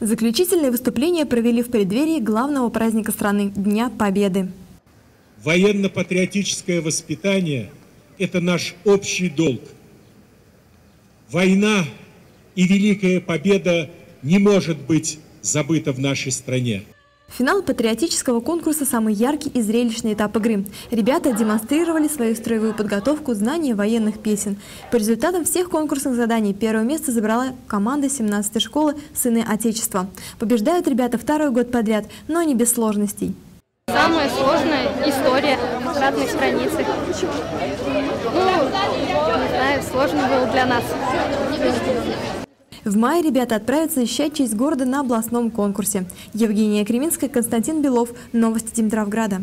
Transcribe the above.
Заключительные выступления провели в преддверии главного праздника страны – Дня Победы. Военно-патриотическое воспитание – это наш общий долг. Война и Великая Победа не может быть забыта в нашей стране. Финал патриотического конкурса – самый яркий и зрелищный этап игры. Ребята демонстрировали свою строевую подготовку, знания военных песен. По результатам всех конкурсных заданий первое место забрала команда 17-й школы «Сыны Отечества». Побеждают ребята второй год подряд, но не без сложностей. Самая сложная история в разных страницах. Ну, не знаю, сложно было для нас. В мае ребята отправятся защищать честь города на областном конкурсе. Евгения Креминская, Константин Белов. Новости Димитровграда.